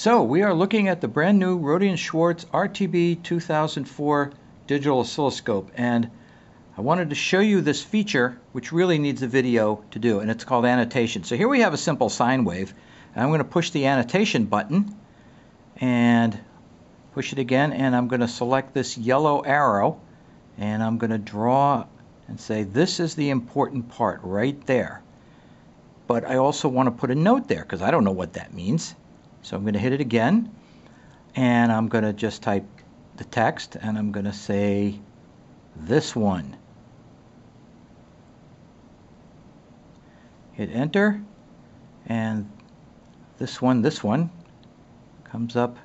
So we are looking at the brand new Rohde & Schwarz RTB 2004 digital oscilloscope and I wanted to show you this feature which really needs a video to do and it's called annotation. So here we have a simple sine wave I'm going to push the annotation button and push it again and I'm going to select this yellow arrow and I'm going to draw and say this is the important part right there. But I also want to put a note there because I don't know what that means. So I'm going to hit it again and I'm going to just type the text and I'm going to say this one. Hit enter and this one, this one comes up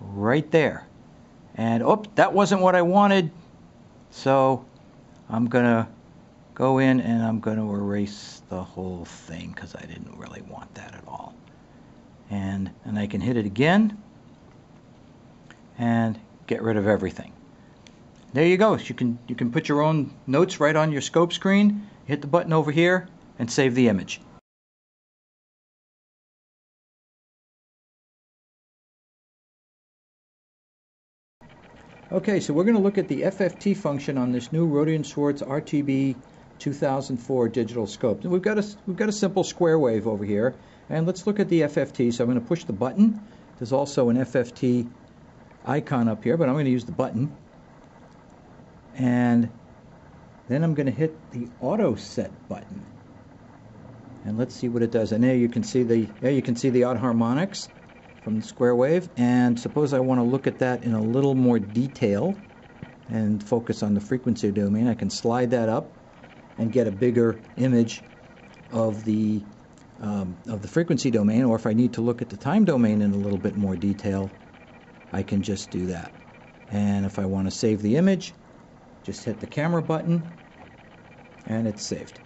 right there. And oh, that wasn't what I wanted. So I'm going to go in and I'm going to erase the whole thing because I didn't really want that at all and, and I can hit it again and get rid of everything. There you go. You can, you can put your own notes right on your scope screen, hit the button over here, and save the image. Okay, so we're going to look at the FFT function on this new Rohde & Schwarz RTB 2004 digital scope. And we've got a we've got a simple square wave over here, and let's look at the FFT. So I'm going to push the button. There's also an FFT icon up here, but I'm going to use the button. And then I'm going to hit the auto set button. And let's see what it does. And there you can see the there you can see the odd harmonics from the square wave. And suppose I want to look at that in a little more detail and focus on the frequency domain. I can slide that up and get a bigger image of the um, of the frequency domain, or if I need to look at the time domain in a little bit more detail, I can just do that. And if I want to save the image, just hit the camera button and it's saved.